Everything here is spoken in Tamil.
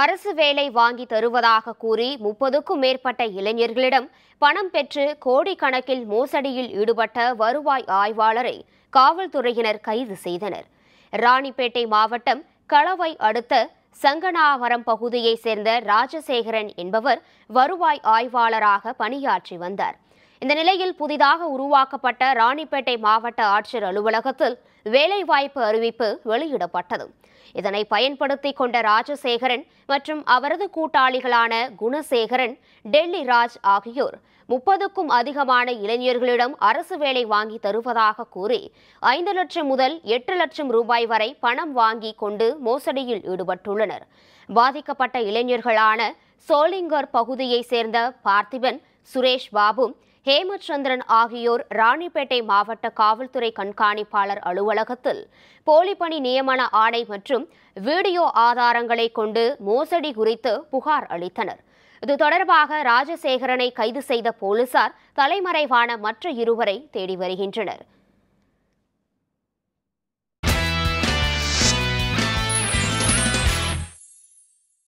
அரசு வேலை வாங்கி தருவதாக கூறி முப்பதுக்கும் மேற்பட்ட இளைஞர்களிடம் பணம் பெற்று கோடிக்கணக்கில் மோசடியில் ஈடுபட்ட வருவாய் ஆய்வாளரை காவல்துறையினர் கைது செய்தனர். ராணிப்பேட்டை மாவட்டம் களவை அடுத்த சங்கனாவரம் பகுதியைச் சேர்ந்த ராஜசேகரன் என்பவர் வருவாய் ஆய்வாளராக பணியாற்றி வந்தார். இந்த நிலையில் புதிதாக உருவாக்கப்பட்ட ராணிப்பேட்டை மாவட்ட ஆட்சியர் அலுவலகத்தில் வேலைவாய்ப்பு அறிவிப்பு வெளியிடப்பட்டது. இதனை பயன்படுத்தி கொண்ட ராஜசேகரன் மற்றும் அவரது கூட்டாளிகளான குணசேகரன் டெல்லி ராஜ் ஆகியோர் முப்பதுக்கும் அதிகமான இளைஞர்களிடம் அரசு வேலை வாங்கி தருவதாக கூறி ஐந்து லட்சம் முதல் எட்டு லட்சம் ரூபாய் வரை பணம் வாங்கி கொண்டு மோசடியில் ஈடுபட்டுள்ளனர். பாதிக்கப்பட்ட இளைஞர்களான சோளிங்கர் பகுதியைச் சேர்ந்த பார்த்திபன் சுரேஷ் பாபு ஹேமச்சந்திரன் ஆகியோர் ராணிப்பேட்டை மாவட்ட காவல்துறை கண்காணிப்பாளர் அலுவலகத்தில் போலி பணி நியமன ஆணை மற்றும் வீடியோ ஆதாரங்களை கொண்டு மோசடி குறித்து புகார் அளித்தனர். இது தொடர்பாக ராஜசேகரனை கைது செய்த போலீசார் தலைமறைவான மற்ற இருவரை தேடி வருகின்றனர்.